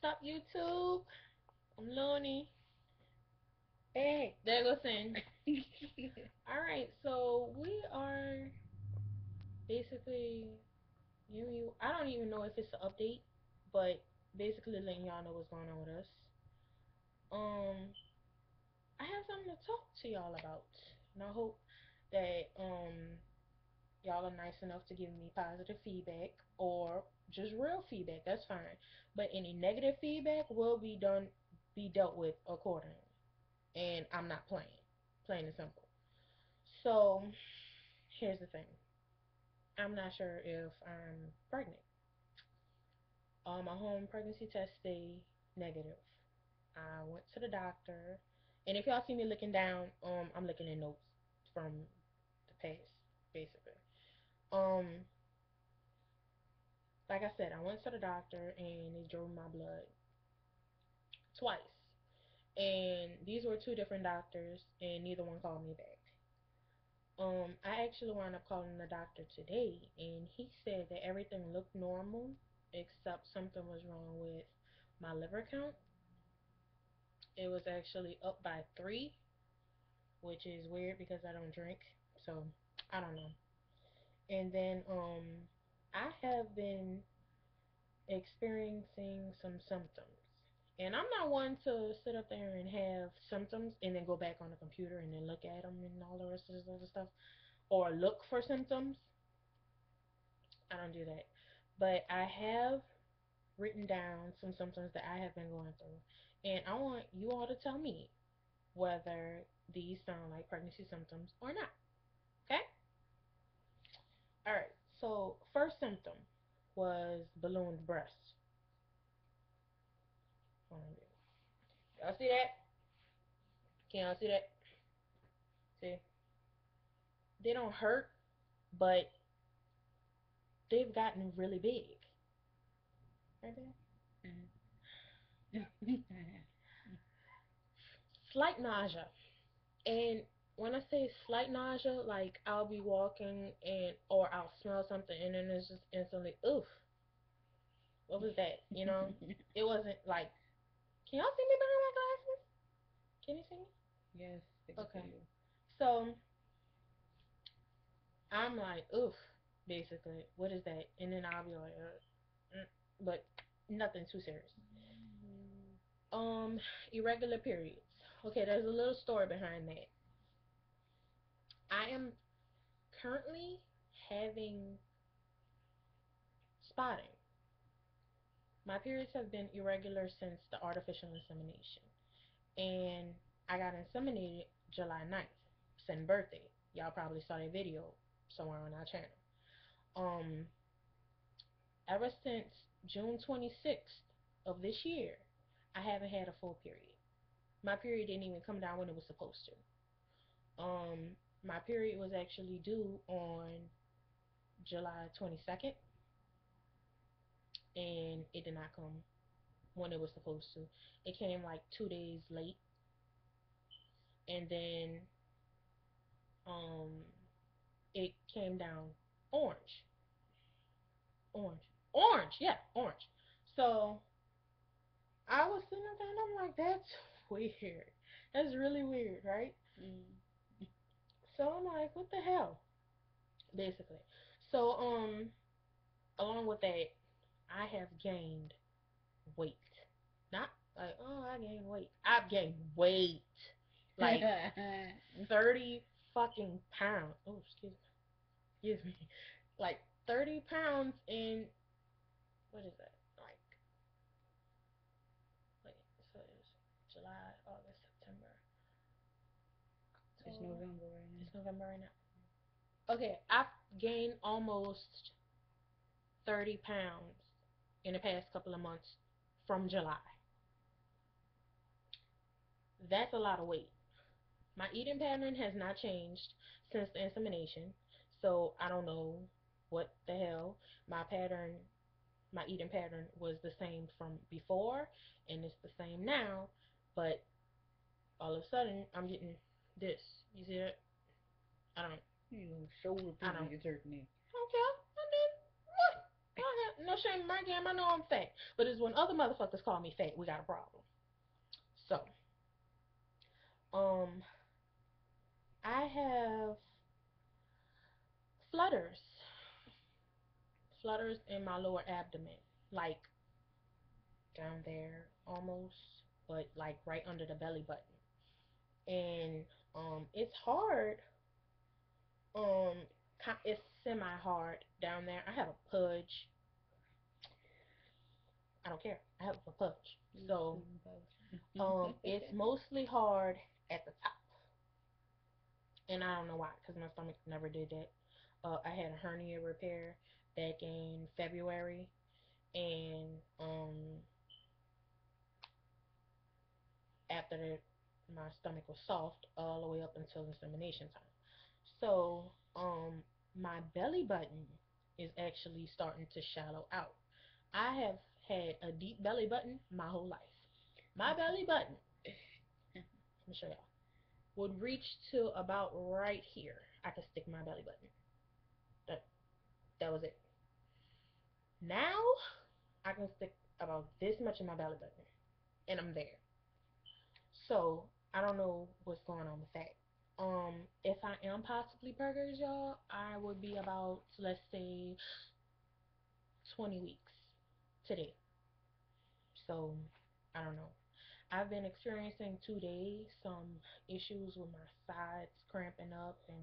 What's up, YouTube? I'm Looney. Hey. There goes Sin. Alright, so we are basically you you I don't even know if it's an update, but basically letting y'all know what's going on with us. Um I have something to talk to y'all about. And I hope that um y'all are nice enough to give me positive feedback or just real feedback, that's fine. But any negative feedback will be done be dealt with accordingly. And I'm not playing. Plain and simple. So here's the thing. I'm not sure if I'm pregnant. My home pregnancy test stayed negative. I went to the doctor, and if y'all see me looking down, um, I'm looking at notes from the past, basically. Um, like I said, I went to the doctor and they drew my blood twice. And these were two different doctors and neither one called me back. Um, I actually wound up calling the doctor today and he said that everything looked normal except something was wrong with my liver count. It was actually up by three, which is weird because I don't drink. So I don't know. And then um I have been experiencing some symptoms. And I'm not one to sit up there and have symptoms and then go back on the computer and then look at them and all the rest of this other stuff. Or look for symptoms. I don't do that. But I have written down some symptoms that I have been going through. And I want you all to tell me whether these sound like pregnancy symptoms or not. Okay? First symptom was ballooned breasts. Y'all see that? Can y'all see that? See? They don't hurt, but they've gotten really big. Right there? Mm-hmm. Slight nausea. And when I say slight nausea, like I'll be walking and or I'll smell something and then it's just instantly, oof. What was that? You know? it wasn't like can y'all see me behind my glasses? Can you see me? Yes. Okay. So I'm like, oof, basically. What is that? And then I'll be like, uh, mm, but nothing too serious. Um, irregular periods. Okay, there's a little story behind that. I am currently having spotting. My periods have been irregular since the artificial insemination. And I got inseminated July 9th, Sin birthday. Y'all probably saw that video somewhere on our channel. Um, ever since June 26th of this year, I haven't had a full period. My period didn't even come down when it was supposed to. Um, my period was actually due on July 22nd and it did not come when it was supposed to. It came like two days late. And then um it came down orange. Orange. Orange, yeah, orange. So I was sitting there and I'm like, that's weird. That's really weird, right? Mm. So I'm like, what the hell? Basically. So um along with that, I have gained weight. Not like, oh, I gained weight. I've gained weight. Like 30 fucking pounds. Oh, excuse me. Excuse me. Like 30 pounds in, what is that? Like, wait, so it's July, August, September. It's mm. November right now. It's November right now. Okay, I've gained almost 30 pounds in the past couple of months from July. That's a lot of weight. My eating pattern has not changed since the insemination, so I don't know what the hell. My pattern, my eating pattern was the same from before, and it's the same now, but all of a sudden, I'm getting this. You see it? I don't. You shoulder I don't. your turkey. Okay, I did. What? No shame in my game. I know I'm fat. But it's when other motherfuckers call me fat, we got a problem. So, um, I have flutters. Flutters in my lower abdomen. Like, down there almost. But, like, right under the belly button. And, um, it's hard. Um, it's semi hard down there. I have a pudge. I don't care. I have a pudge. So um, it's mostly hard at the top, and I don't know why, because my stomach never did that. Uh, I had a hernia repair back in February, and um, after my stomach was soft all the way up until insemination time. So um, my belly button is actually starting to shallow out. I have had a deep belly button my whole life. My belly button, let me show y'all, would reach to about right here. I could stick my belly button. That, that was it. Now, I can stick about this much in my belly button. And I'm there. So, I don't know what's going on with that. Um, if I am possibly pregnant, y'all, I would be about let's say 20 weeks today. So I don't know. I've been experiencing today some issues with my sides cramping up and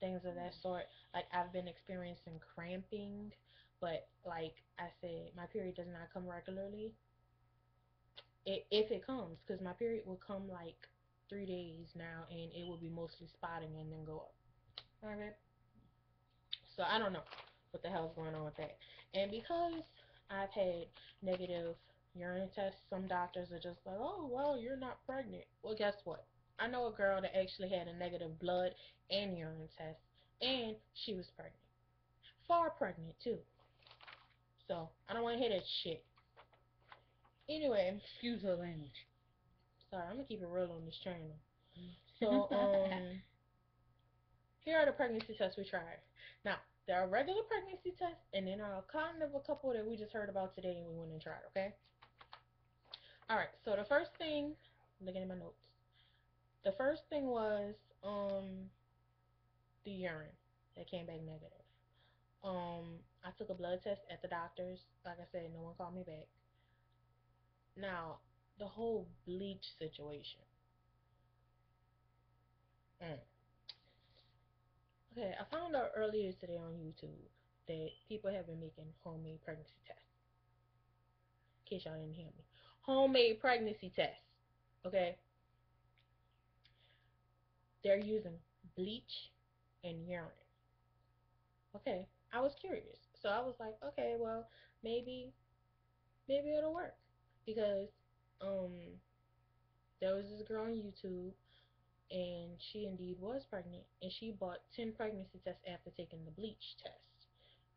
things of that sort. Like I've been experiencing cramping, but like I said, my period does not come regularly. It, if it comes, because my period will come like three days now, and it will be mostly spotting and then go up. Alright? So I don't know what the hell's going on with that. And because I've had negative urine tests, some doctors are just like, oh, well, you're not pregnant. Well, guess what? I know a girl that actually had a negative blood and urine test, and she was pregnant. Far pregnant, too. So, I don't want to hear that shit. Anyway. Excuse the language. Sorry, I'm gonna keep it real on this channel. So, um, here are the pregnancy tests we tried. Now, there are regular pregnancy tests, and then there are kind of a couple that we just heard about today and we went and tried, okay? Alright, so the first thing, looking at my notes, the first thing was, um, the urine that came back negative. Um, I took a blood test at the doctor's. Like I said, no one called me back. Now, the whole bleach situation. Mm. Okay, I found out earlier today on YouTube that people have been making homemade pregnancy tests. In case y'all didn't hear me. Homemade pregnancy tests. Okay? They're using bleach and urine. Okay, I was curious. So I was like, okay, well, maybe, maybe it'll work. Because um there was this girl on YouTube and she indeed was pregnant and she bought 10 pregnancy tests after taking the bleach test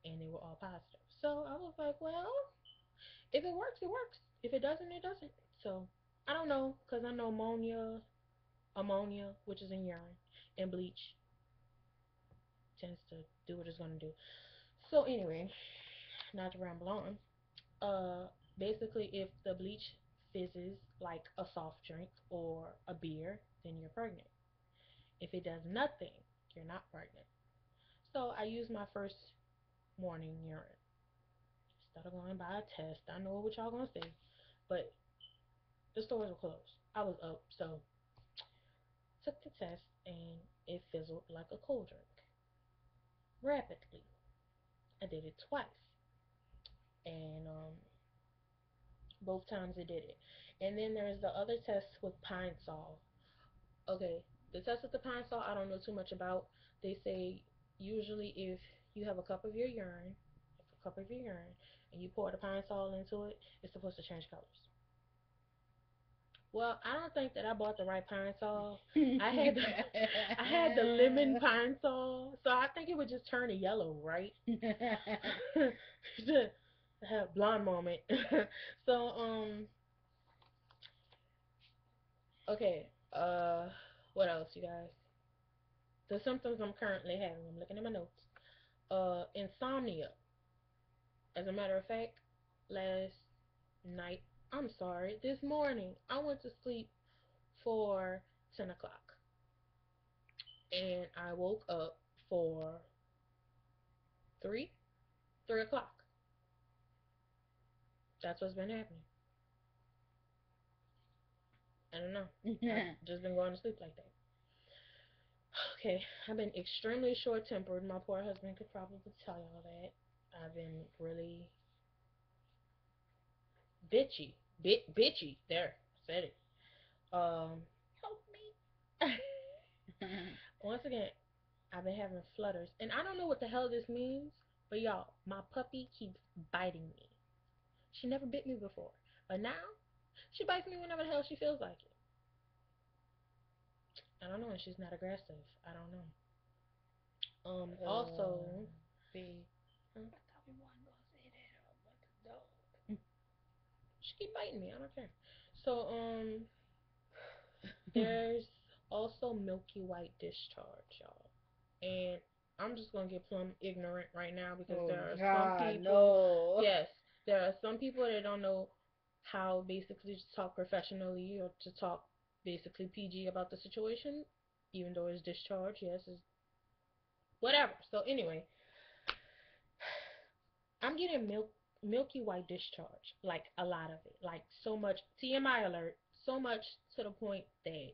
and they were all positive. So I was like, well, if it works, it works. If it doesn't, it doesn't. So I don't know because I know ammonia, ammonia, which is in urine, and bleach tends to do what it's going to do. So anyway, not to ramble on, uh, basically if the bleach fizzes like a soft drink or a beer, then you're pregnant. If it does nothing, you're not pregnant. So I used my first morning urine. Instead of going by a test, I know what y'all gonna say, but the stores were closed. I was up, so took the test and it fizzled like a cold drink. Rapidly. I did it twice. And um both times it did it. And then there's the other test with pine sol. Okay, the test with the pine sol I don't know too much about. They say usually if you have a cup of your urine, a cup of your urine, and you pour the pine sol into it, it's supposed to change colors. Well, I don't think that I bought the right pine sol. I had the I had the lemon pine sol, so I think it would just turn to yellow, right? have a blonde moment. so um okay, uh what else you guys? The symptoms I'm currently having, I'm looking at my notes. Uh insomnia. As a matter of fact, last night, I'm sorry, this morning, I went to sleep for 10 o'clock. And I woke up for 3? 3 o'clock. That's what's been happening. I don't know. I've just been going to sleep like that. Okay, I've been extremely short tempered. My poor husband could probably tell y'all that. I've been really bitchy. Bit bitchy. There, said it. Um help me. Once again, I've been having flutters. And I don't know what the hell this means, but y'all, my puppy keeps biting me. She never bit me before. But now, she bites me whenever the hell she feels like it. I don't know, and she's not aggressive. I don't know. Um, uh, also, see, huh? She keep biting me. I don't care. So, um, there's also milky white discharge, y'all, and I'm just gonna get plumb ignorant right now because oh, there are God, some people. No. Yes, there are some people that don't know how basically to talk professionally or to talk basically PG about the situation, even though it's discharge. Yes, it's whatever. So anyway, I'm getting milk milky white discharge, like a lot of it, like so much. TMI alert, so much to the point that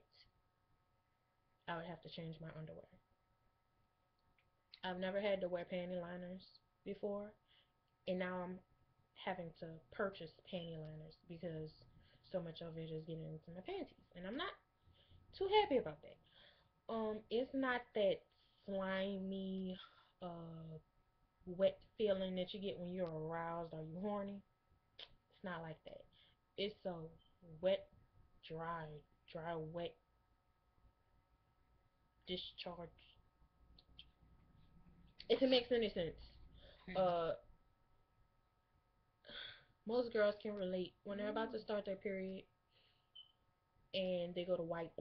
I would have to change my underwear. I've never had to wear panty liners before, and now I'm having to purchase panty liners because so much of it is getting into my panties, and I'm not too happy about that. Um, it's not that slimy, uh, wet feeling that you get when you're aroused or you're horny. It's not like that. It's a wet, dry, dry, wet discharge. If it makes any sense. Mm-hmm. Uh, most girls can relate when they're about to mm. start their period and they go to wipe,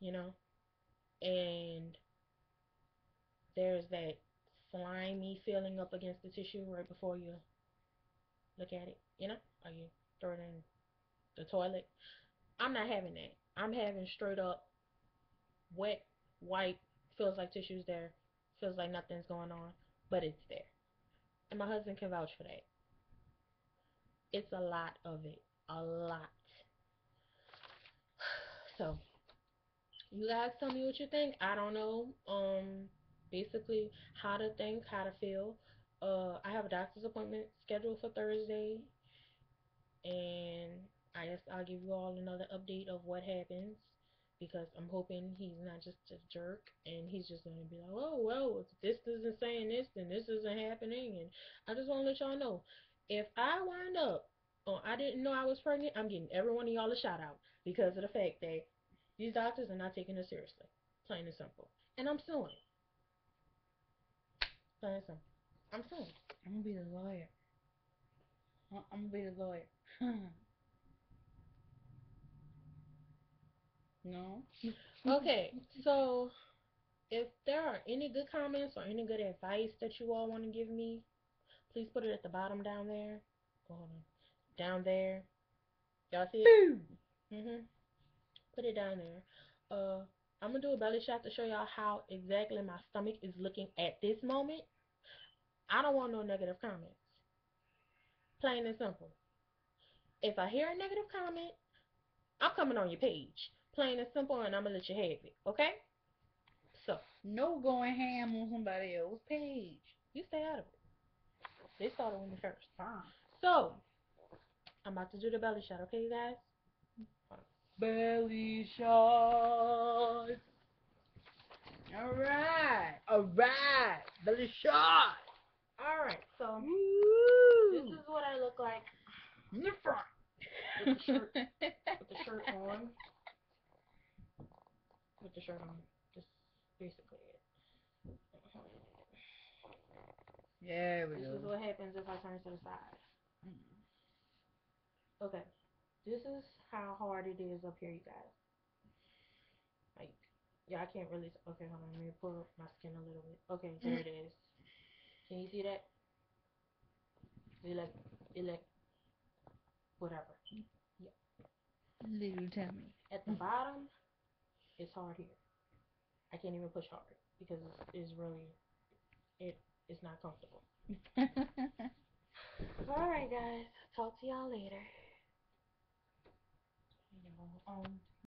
you know, and there's that slimy feeling up against the tissue right before you look at it, you know, or you throw it in the toilet. I'm not having that. I'm having straight up wet, white, feels like tissue's there, feels like nothing's going on, but it's there. And my husband can vouch for that. It's a lot of it. A lot. So, you guys tell me what you think. I don't know. Um, basically how to think, how to feel. Uh, I have a doctor's appointment scheduled for Thursday, and I guess I'll give you all another update of what happens because I'm hoping he's not just a jerk and he's just gonna be like, oh well, if this isn't saying this, then this isn't happening, and I just want to let y'all know if I wind up, oh, I didn't know I was pregnant, I'm getting every one of y'all a shout out because of the fact that these doctors are not taking it seriously, plain and simple, and I'm suing. Plain and simple, I'm suing. I'm gonna be the lawyer. I'm gonna be the lawyer. Hmm. no. okay, so if there are any good comments or any good advice that you all want to give me, please put it at the bottom down there. Hold on. Down there. Y'all see it? Mhm. Put it down there. Uh, I'm gonna do a belly shot to show y'all how exactly my stomach is looking at this moment. I don't want no negative comments. Plain and simple. If I hear a negative comment, I'm coming on your page. Plain and simple, and I'm gonna let you have it. Okay? So no going ham on somebody else's page. You stay out of it. They started with me first. Fine. So I'm about to do the belly shot. Okay, you guys? Belly shot. All right. All right. Belly shot. All right. So Woo. this is what I look like in the front with the shirt with the shirt on. With the shirt on. Just basically it. Yeah, we This go. is what happens if I turn to the side. Mm. Okay. This is how hard it is up here, you guys. Like, yeah, I can't really. Okay, hold on. Let me pull up my skin a little bit. Okay, there it is. Can you see that? elect, it elect, whatever. Yeah. Little tummy. At the bottom, it's hard here. I can't even push hard because it's, it's really, it it's not comfortable. All right, guys. Talk to y'all later. You know, um,